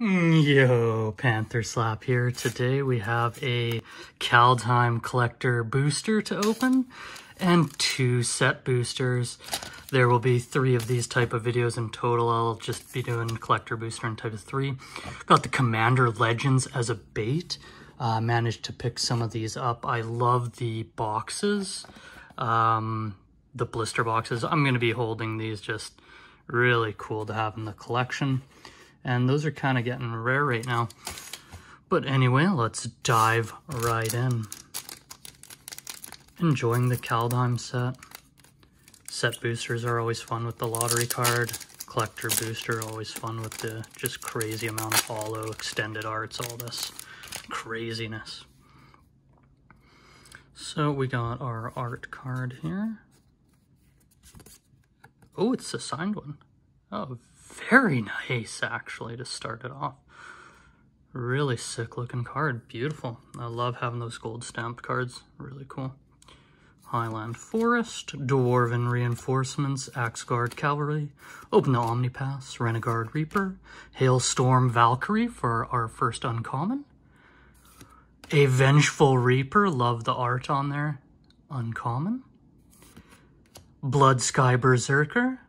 Yo, Pantherslap here. Today we have a Kaldheim Collector booster to open and two set boosters. There will be three of these type of videos in total. I'll just be doing Collector Booster and type of three. Got the Commander Legends as a bait. Uh, managed to pick some of these up. I love the boxes, um, the blister boxes. I'm going to be holding these just really cool to have in the collection. And those are kind of getting rare right now. But anyway, let's dive right in. Enjoying the Kaldheim set. Set boosters are always fun with the lottery card. Collector booster, always fun with the just crazy amount of holo, extended arts, all this craziness. So we got our art card here. Oh, it's a signed one. Oh, very nice, actually, to start it off. Really sick looking card. Beautiful. I love having those gold stamped cards. Really cool. Highland Forest, Dwarven Reinforcements, Axgard Cavalry, Open the Omenpaths, Renegade Reaper, Hailstorm Valkyrie for our first uncommon. A Vengeful Reaper, love the art on there, uncommon. Bloodsky Berserker,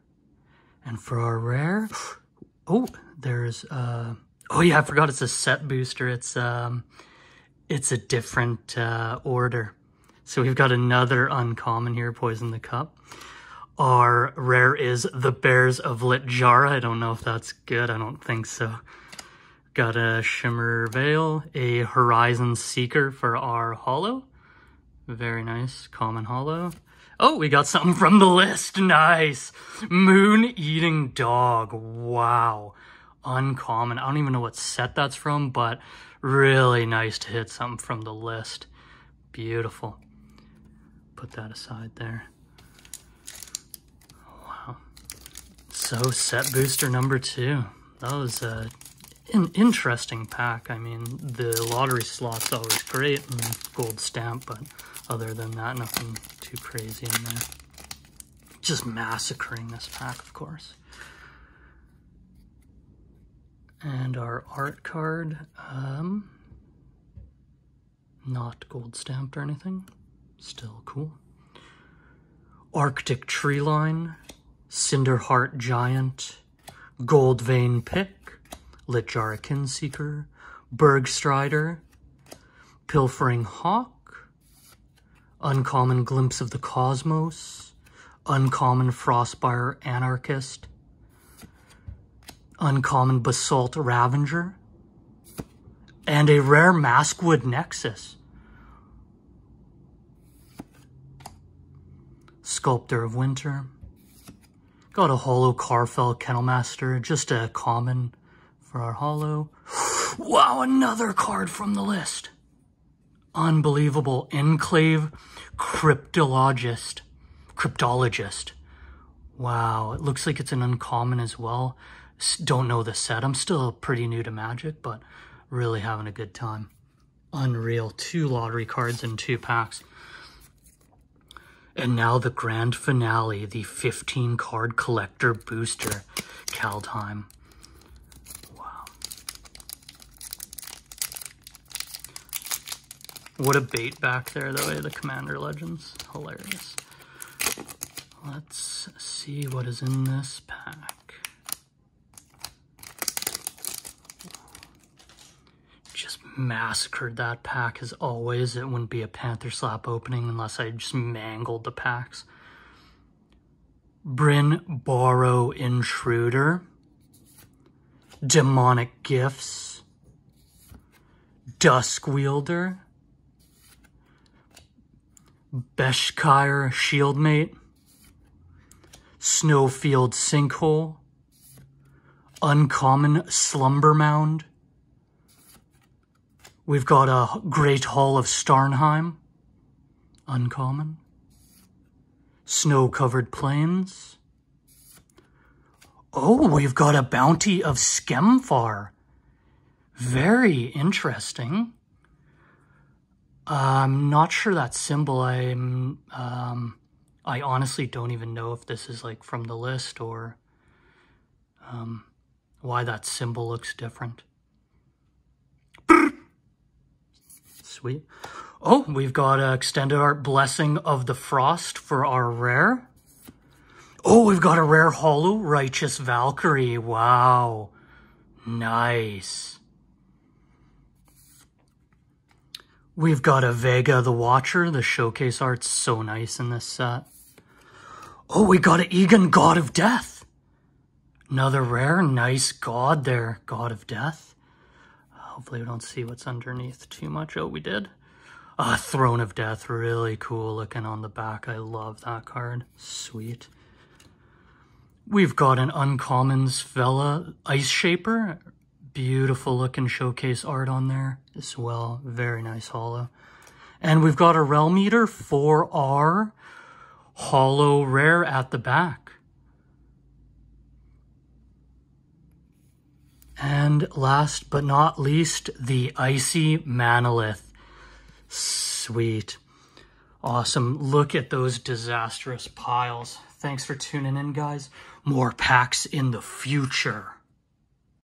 and for our rare, oh, there's, uh, oh yeah, I forgot it's a set booster. It's, um, it's a different, uh, order. So we've got another uncommon here, Poison the Cup. Our rare is the Bears of Littjara. I don't know if that's good. I don't think so. Got a Shimmer Veil, a Horizon Seeker for our Hollow. Very nice, common holo. Oh, we got something from the list. Nice. Moon Eating Dog. Wow. Uncommon. I don't even know what set that's from, but really nice to hit something from the list. Beautiful. Put that aside there. Wow. So, set booster number two. That was a, an interesting pack. I mean, the lottery slot's always great and gold stamp, but other than that, nothing too crazy in there. Just massacring this pack, of course. And our art card, um, not gold stamped or anything, still cool. Arctic Treeline, Cinderheart Giant, Goldvein Pick, Littjara Seeker, Bergstrider, Pilfering Hawk, Uncommon Glimpse of the Cosmos, Uncommon Frostpyre Arcanist, Uncommon Basalt Ravager, and a rare Maskwood Nexus. Sculptor of Winter. Got a holo Karfell Kennelmaster, just a common for our hollow. Wow, another card from the list unbelievable enclave cryptologist. Cryptologist. Wow, it looks like it's an uncommon as well. Don't know the set. I'm still pretty new to Magic, but really having a good time. Unreal. Two lottery cards in two packs. And now the grand finale, the 15 card collector booster, Kaldheim. What a bait back there, the way the Commander Legends. Hilarious. Let's see what is in this pack. Just massacred that pack as always. It wouldn't be a Pantherslap opening unless I just mangled the packs. Brinebarrow Intruder. Demonic Gifts. Duskwielder. Beskir Shieldmate, Snowfield Sinkhole, Uncommon Slumber Mound. We've got a Great Hall of Starnheim, Uncommon. Snow-covered plains. Oh, we've got a Bounty of Skemfar. Very interesting. I'm not sure that symbol. I'm, um, I honestly don't even know if this is like from the list or um, why that symbol looks different. Sweet. Oh, we've got an Extended Art Blessing of the Frost for our rare. Oh, we've got a rare Hollow Righteous Valkyrie. Wow. Nice. We've got a Vega the Watcher. The showcase art's so nice in this set. Oh, we got an Egon God of Death. Another rare, nice god there. God of Death. Hopefully we don't see what's underneath too much. Oh, we did. Ah, Throne of Death. Really cool looking on the back. I love that card. Sweet. We've got an Uncommon Svella Ice Shaper. Beautiful looking showcase art on there as well. Very nice hollow. And we've got a Realm Eater 4R hollow rare at the back. And last but not least, the Icy Manalith. Sweet. Awesome. Look at those disastrous piles. Thanks for tuning in, guys. More packs in the future.